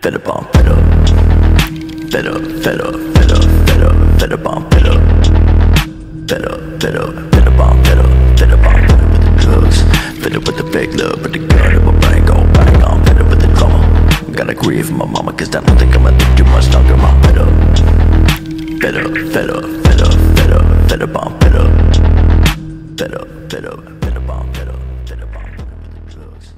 Fed up on fed up. Fed up, fed up, fed up, fed up, fed up on fed up. Fed up, fed up, fed up on fed up, fed up on fed up with the drugs. Fed up with the fake love, but the gun in my brain go bang on. Fed up with the drama. Gotta grieve my mama, cause I don't think I'ma live too much longer. I'm fed up. Fed up, fed up, fed up, fed up, fed up on fed up. Fed up, fed up, fed up fed up, fed up fed up with the drugs.